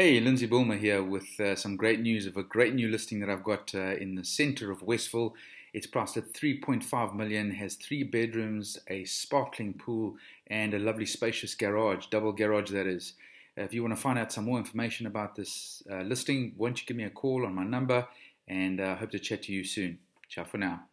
Hey, Lindsay Bulmer here with uh, some great news of a great new listing that I've got uh, in the center of Westville. It's priced at 3.5 million, has three bedrooms, a sparkling pool, and a lovely spacious garage, double garage that is. Uh, if you want to find out some more information about this uh, listing, why don't you give me a call on my number, and I hope to chat to you soon. Ciao for now.